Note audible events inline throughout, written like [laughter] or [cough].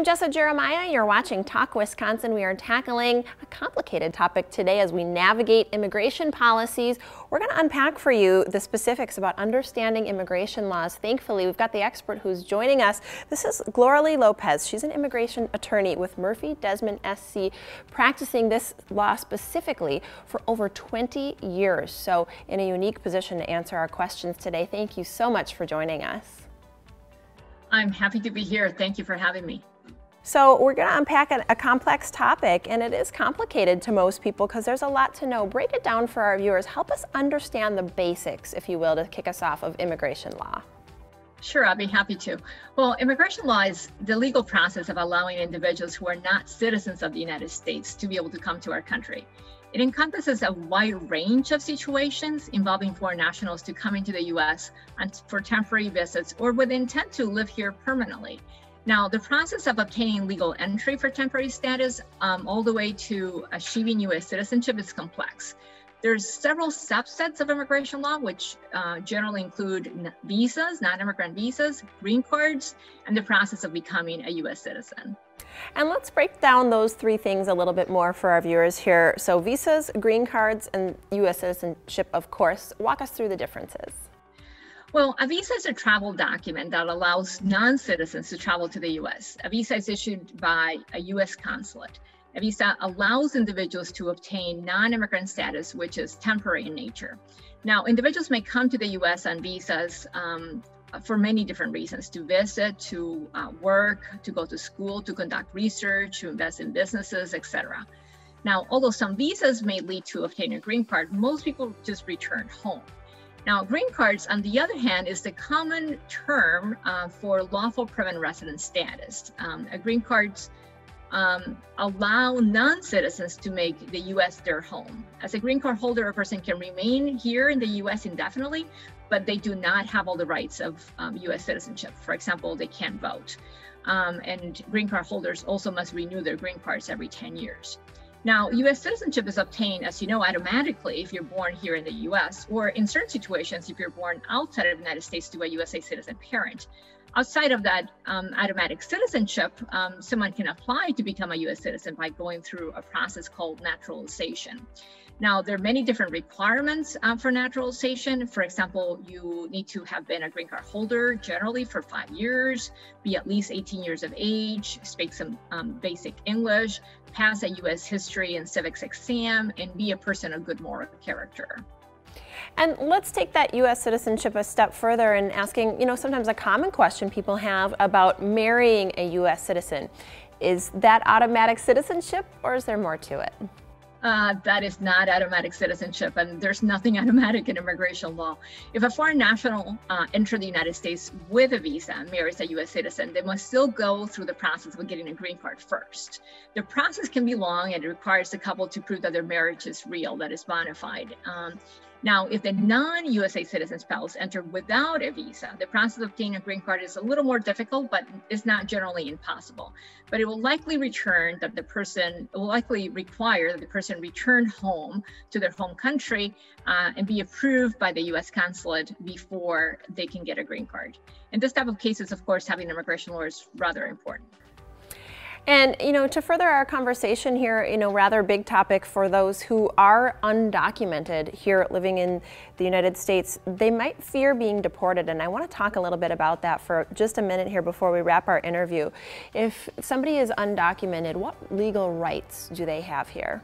I'm Jessa Jeremiah. You're watching Talk Wisconsin. We are tackling a complicated topic today as we navigate immigration policies. We're going to unpack for you the specifics about understanding immigration laws. Thankfully, we've got the expert who's joining us. This is Glorily Lopez. She's an immigration attorney with Murphy Desmond SC, practicing this law specifically for over 20 years. So, in a unique position to answer our questions today. Thank you so much for joining us. I'm happy to be here. Thank you for having me. So we're going to unpack a, a, complex topic, and it is complicated to most people because there's a lot to know. Break it down for our viewers. Help us understand the basics, if you will, to kick us off of immigration law. Sure, I'd be happy to. Well, immigration law is the legal process of allowing individuals who are not citizens of the United States to be able to come to our country. It encompasses a wide range of situations involving foreign nationals to come into the US for temporary visits or with intent to live here permanently. Now, the process of obtaining legal entry for temporary status um, all the way to achieving US citizenship is complex. There's several subsets of immigration law, which uh, generally include visas, non-immigrant visas, green cards, and the process of becoming a US citizen. And let's break down those three things a little bit more for our viewers here. So visas, green cards, and US citizenship, of course. Walk us through the differences. Well, a visa is a travel document that allows non-citizens to travel to the US. A visa is issued by a US consulate. A visa allows individuals to obtain non-immigrant status, which is temporary in nature. Now, individuals may come to the US on visas um, for many different reasons, to visit, to uh, work, to go to school, to conduct research, to invest in businesses, etc. Now, although some visas may lead to obtaining a green card, most people just return home. Now, green cards, on the other hand, is the common term uh, for lawful permanent resident status. Um, green cards um, allow non-citizens to make the U.S. their home. As a green card holder, a person can remain here in the U.S. indefinitely, but they do not have all the rights of um, U.S. citizenship. For example, they can't vote. Um, and green card holders also must renew their green cards every 10 years. Now, US citizenship is obtained, as you know, automatically if you're born here in the US, or in certain situations, if you're born outside of the United States to a USA citizen parent. Outside of that um, automatic citizenship, um, someone can apply to become a US citizen by going through a process called naturalization. Now, there are many different requirements uh, for naturalization. For example, you need to have been a green card holder generally for five years, be at least 18 years of age, speak some um, basic English, pass a U.S. history and civics exam, and be a person of good moral character. And let's take that U.S. citizenship a step further and asking, you know, sometimes a common question people have about marrying a U.S. citizen. Is that automatic citizenship or is there more to it? Uh, that is not automatic citizenship, and there's nothing [laughs] automatic in immigration law. If a foreign national uh, enters the United States with a visa and marries a U.S. citizen, they must still go through the process of getting a green card first. The process can be long and it requires the couple to prove that their marriage is real, that is bona fide. Um, now, if the non-USA citizen spouse entered without a visa, the process of obtaining a green card is a little more difficult, but it's not generally impossible. But it will likely return that the person will likely require that the person return home to their home country uh, and be approved by the US consulate before they can get a green card. In this type of cases, of course, having immigration law is rather important. And, you know, to further our conversation here, you know, rather big topic for those who are undocumented here living in the United States, they might fear being deported. And I want to talk a little bit about that for just a minute here before we wrap our interview. If somebody is undocumented, what legal rights do they have here?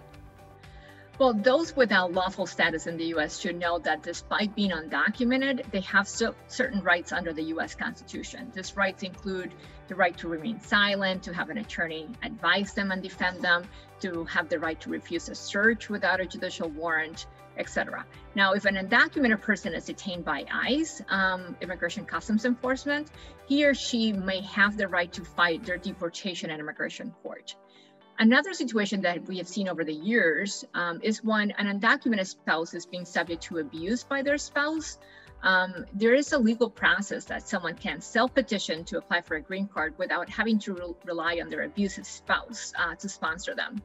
Well, those without lawful status in the U.S. should know that despite being undocumented, they have so, certain rights under the U.S. Constitution. These rights include the right to remain silent, to have an attorney advise them and defend them, to have the right to refuse a search without a judicial warrant, etc. Now, if an undocumented person is detained by ICE, um, Immigration Customs Enforcement, he or she may have the right to fight their deportation at immigration court. Another situation that we have seen over the years um, is when an undocumented spouse is being subject to abuse by their spouse. Um, there is a legal process that someone can self-petition to apply for a green card without having to re rely on their abusive spouse uh, to sponsor them.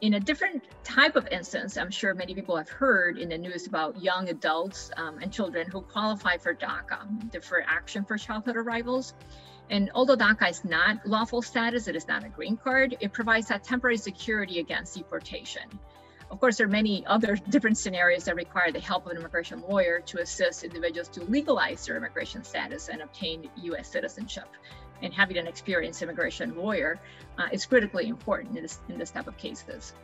In a different type of instance, I'm sure many people have heard in the news about young adults um, and children who qualify for DACA, Deferred Action for Childhood Arrivals. And although DACA is not lawful status, it is not a green card, it provides that temporary security against deportation. Of course, there are many other [laughs] different scenarios that require the help of an immigration lawyer to assist individuals to legalize their immigration status and obtain US citizenship. And having an experienced immigration lawyer uh, is critically important in this, in this type of cases.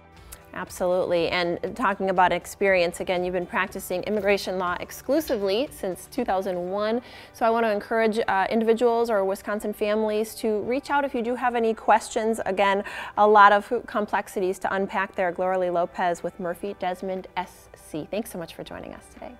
Absolutely. And talking about experience, again, you've been practicing immigration law exclusively since 2001. So I want to encourage uh, individuals or Wisconsin families to reach out if you do have any questions. Again, a lot of complexities to unpack there. Gloria Lopez with Murphy Desmond SC. Thanks so much for joining us today.